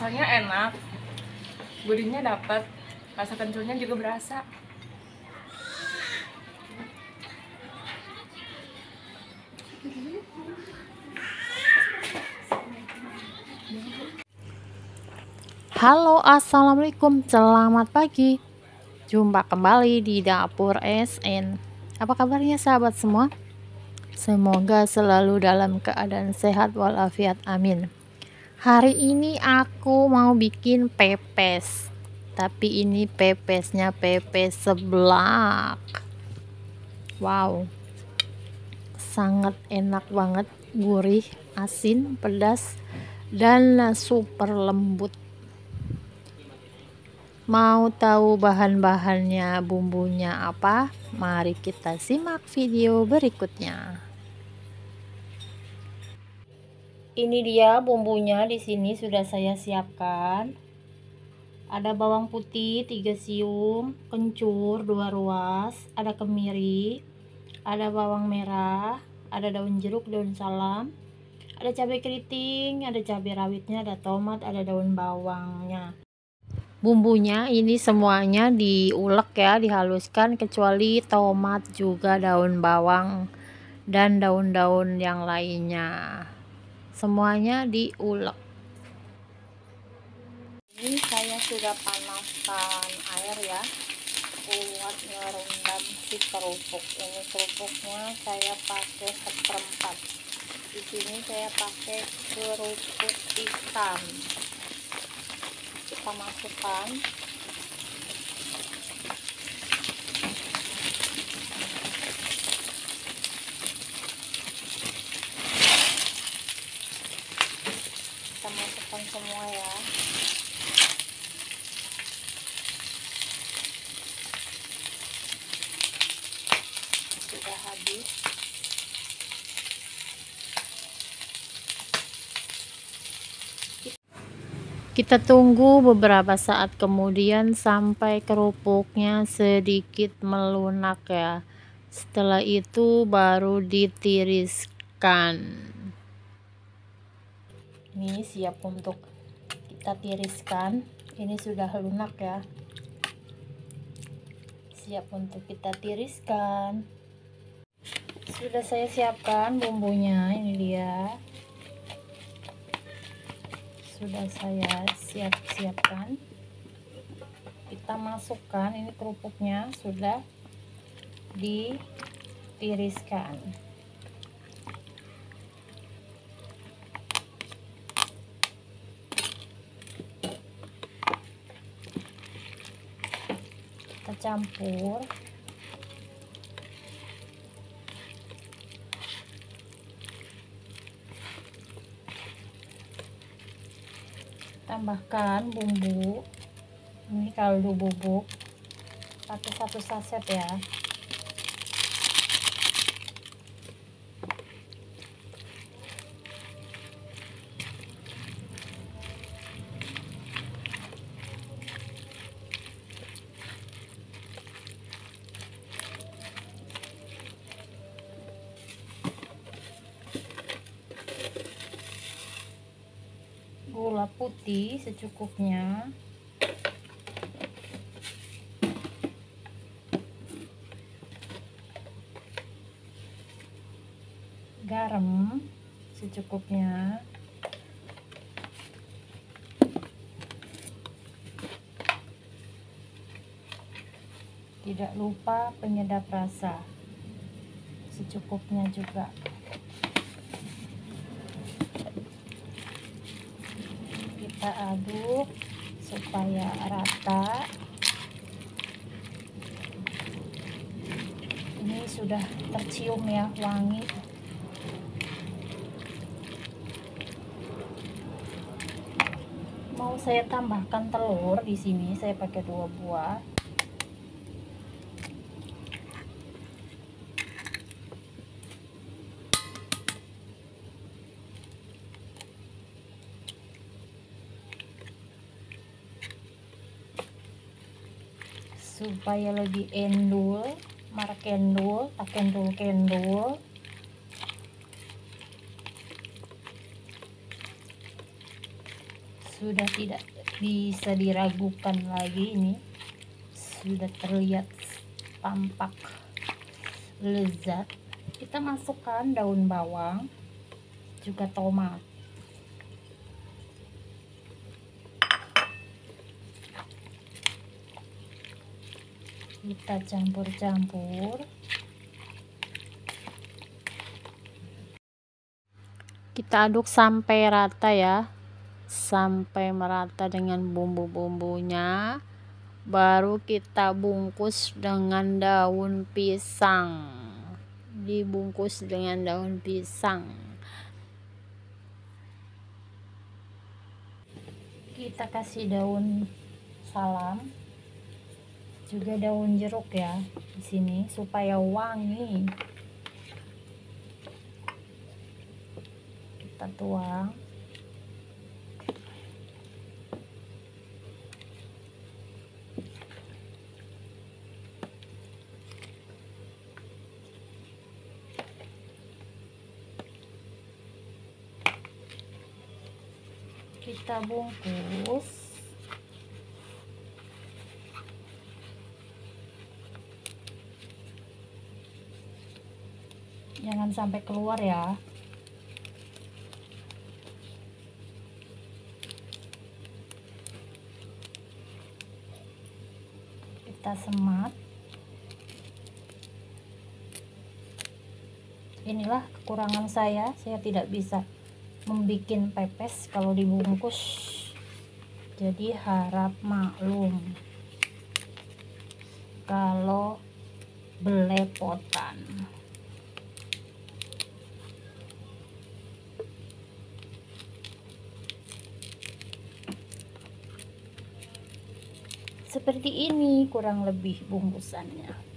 rasanya enak gurihnya dapat rasa kencurnya juga berasa. Halo assalamualaikum selamat pagi. Jumpa kembali di dapur SN Apa kabarnya sahabat semua? Semoga selalu dalam keadaan sehat walafiat amin Hari ini aku mau bikin pepes. Tapi ini pepesnya pepes seblak. Wow. Sangat enak banget. Gurih, asin, pedas dan super lembut. Mau tahu bahan-bahannya, bumbunya apa? Mari kita simak video berikutnya. Ini dia bumbunya di sini sudah saya siapkan. Ada bawang putih 3 siung, kencur 2 ruas, ada kemiri, ada bawang merah, ada daun jeruk, daun salam, ada cabai keriting, ada cabai rawitnya, ada tomat, ada daun bawangnya bumbunya ini semuanya diulek ya dihaluskan kecuali tomat juga daun bawang dan daun-daun yang lainnya semuanya diulek. Ini saya sudah panaskan air ya buat ngerendam si kerupuk. Ini kerupuknya saya pakai seperempat. Di sini saya pakai kerupuk ikan kita masukkan kita masukkan semua ya sudah habis kita tunggu beberapa saat kemudian sampai kerupuknya sedikit melunak ya. Setelah itu baru ditiriskan. Ini siap untuk kita tiriskan. Ini sudah lunak ya. Siap untuk kita tiriskan. Sudah saya siapkan bumbunya ini dia sudah saya siap-siapkan. Kita masukkan ini kerupuknya sudah ditiriskan. Kita campur tambahkan bumbu ini kaldu bubuk pakai satu saset ya gula putih secukupnya. Garam secukupnya. Tidak lupa penyedap rasa secukupnya juga kita aduk supaya rata. Ini sudah tercium ya wangi. Mau saya tambahkan telur di sini saya pakai dua buah supaya lebih endul marak endul tak kendul kendul. Sudah tidak bisa diragukan lagi ini. Sudah terlihat tampak lezat. Kita masukkan daun bawang juga tomat kita campur-campur. Kita aduk sampai rata ya. Sampai merata dengan bumbu-bumbunya. Baru kita bungkus dengan daun pisang. Dibungkus dengan daun pisang. Kita kasih daun salam juga daun jeruk ya di sini supaya wangi. Kita tuang. Kita bungkus jangan sampai keluar ya. Kita semat. Inilah kekurangan saya. Saya tidak bisa membuat pepes kalau dibungkus. Jadi harap maklum. Kalau belepotan seperti ini kurang lebih bungkusannya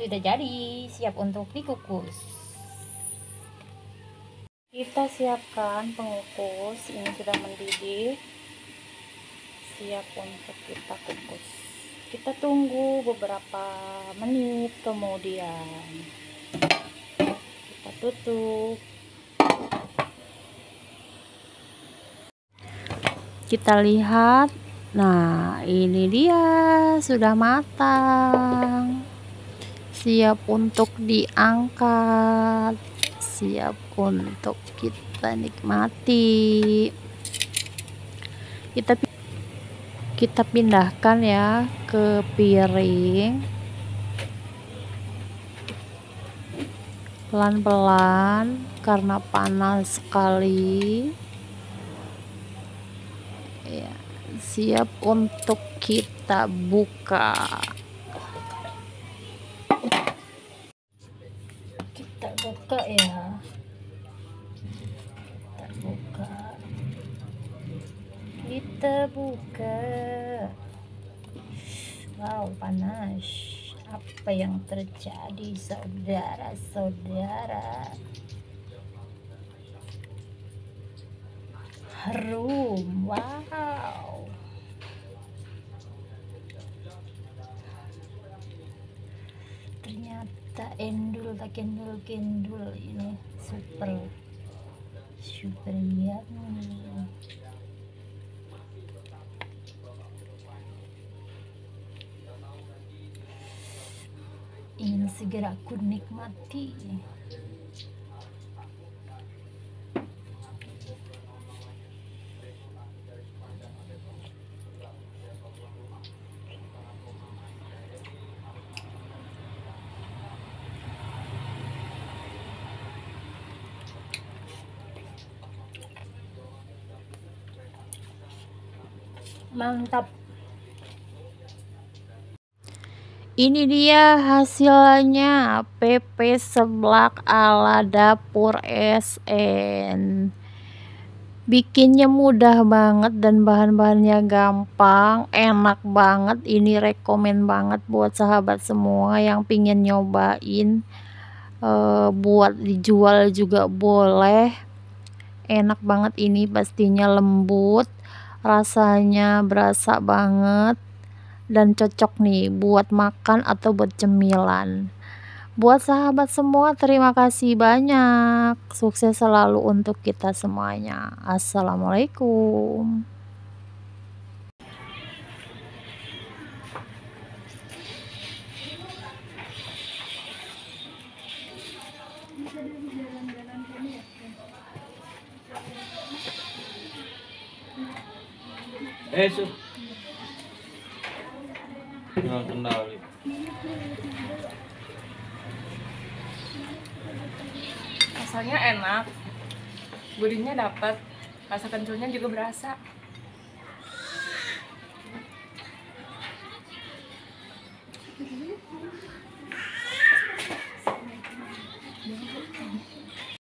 sudah jadi siap untuk dikukus. Kita siapkan pengukus ini sudah mendidih. Siap untuk kita kukus. Kita tunggu beberapa menit kemudian. Kita tutup. Kita lihat. Nah ini dia sudah matang siap untuk diangkat siap untuk kita nikmati. Kita kita pindahkan ya ke piring. Pelan-pelan karena panas sekali. Ya siap untuk kita buka apa yang terjadi saudara-saudara? Harum wow. Ternyata endul tak kendul kendul ini super super yummy segera aku nikmati. Mantap ini dia hasilnya. PP seblak ala dapur SN bikinnya mudah banget dan bahan-bahannya gampang enak banget. Ini rekomen banget buat sahabat semua yang pingin nyobain. Eh, buat dijual juga boleh. Enak banget ini pastinya lembut rasanya berasa banget dan cocok nih buat makan atau buat cemilan. Buat sahabat semua terima kasih banyak. Sukses selalu untuk kita semuanya. Assalamualaikum. Eh, kenal. rasanya enak gurihnya dapat rasa kencurnya juga berasa